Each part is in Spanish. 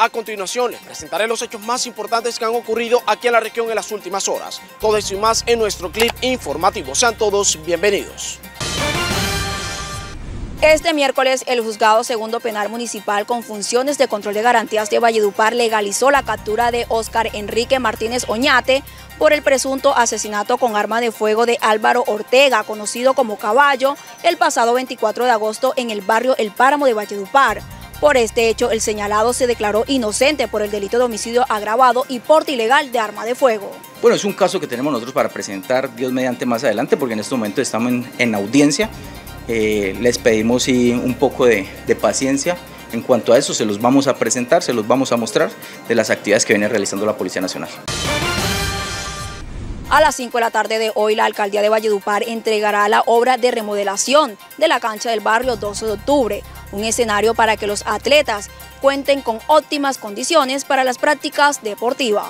A continuación les presentaré los hechos más importantes que han ocurrido aquí en la región en las últimas horas. Todo eso y más en nuestro clip informativo. Sean todos bienvenidos. Este miércoles, el Juzgado Segundo Penal Municipal con funciones de control de garantías de Valledupar legalizó la captura de Óscar Enrique Martínez Oñate por el presunto asesinato con arma de fuego de Álvaro Ortega, conocido como Caballo, el pasado 24 de agosto en el barrio El Páramo de Valledupar. Por este hecho, el señalado se declaró inocente por el delito de homicidio agravado y porte ilegal de arma de fuego. Bueno, es un caso que tenemos nosotros para presentar, Dios mediante, más adelante, porque en este momento estamos en, en audiencia eh, les pedimos un poco de, de, paciencia. En cuanto a eso, se los vamos a presentar, se los vamos a mostrar de las actividades que viene realizando la Policía Nacional. A las 5 de la tarde de hoy, la Alcaldía de Valledupar entregará la obra de remodelación de la cancha del barrio 12 de octubre, un escenario para que los atletas cuenten con óptimas condiciones para las prácticas deportivas.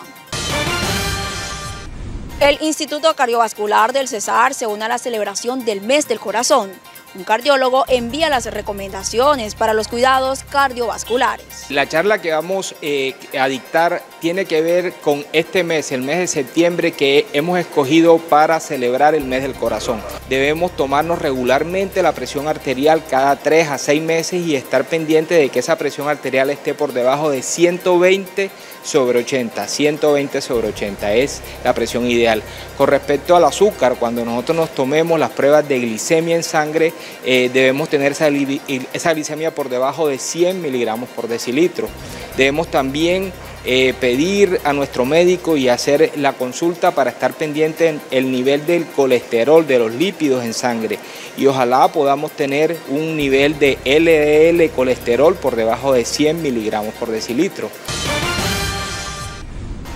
El Instituto Cardiovascular del Cesar se une a la celebración del Mes del Corazón. Un cardiólogo envía las recomendaciones para los cuidados cardiovasculares. La charla que vamos eh, a dictar tiene que ver con este mes, el mes de septiembre que hemos escogido para celebrar el mes del corazón. Debemos tomarnos regularmente la presión arterial cada 3 a 6 meses y estar pendiente de que esa presión arterial esté por debajo de 120 sobre 80, 120 sobre 80 es la presión ideal. Con respecto al azúcar, cuando nosotros nos tomemos las pruebas de glicemia en sangre, eh, debemos tener esa, glicemia por debajo de 100 miligramos por decilitro. Debemos también eh, pedir a nuestro médico y hacer la consulta para estar pendiente en el nivel del colesterol, de los lípidos en sangre. Y ojalá podamos tener un nivel de LDL colesterol por debajo de 100 miligramos por decilitro.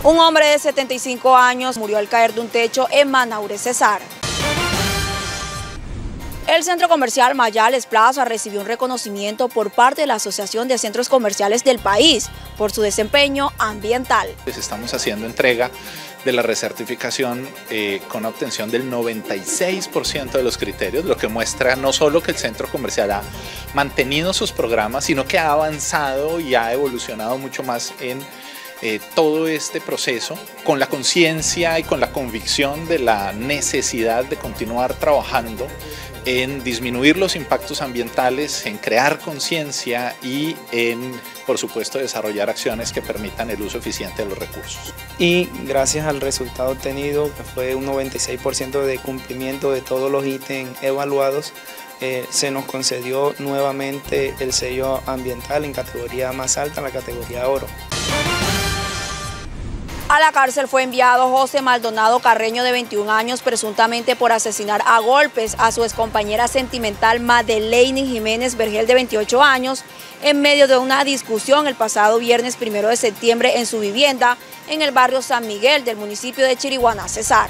Un hombre de 75 años murió al caer de un techo en Manaure, Cesar. El centro comercial Mayales Plaza recibió un reconocimiento por parte de la Asociación de Centros Comerciales del país por su desempeño ambiental. Estamos haciendo entrega de la recertificación eh, con obtención del 96% de los criterios, lo que muestra no solo que el centro comercial ha mantenido sus programas, sino que ha avanzado y ha evolucionado mucho más en eh, todo este proceso con la conciencia y con la convicción de la necesidad de continuar trabajando en disminuir los impactos ambientales, en crear conciencia y en, por supuesto, desarrollar acciones que permitan el uso eficiente de los recursos. Y gracias al resultado obtenido, que fue un 96% de cumplimiento de todos los ítems evaluados, eh, se nos concedió nuevamente el sello ambiental en categoría más alta, la categoría oro. A la cárcel fue enviado José Maldonado Carreño, de 21 años, presuntamente por asesinar a golpes a su excompañera sentimental Madeleine Jiménez Vergel, de 28 años, en medio de una discusión el pasado viernes 1 de septiembre en su vivienda en el barrio San Miguel del municipio de Chiriguaná, Cesar.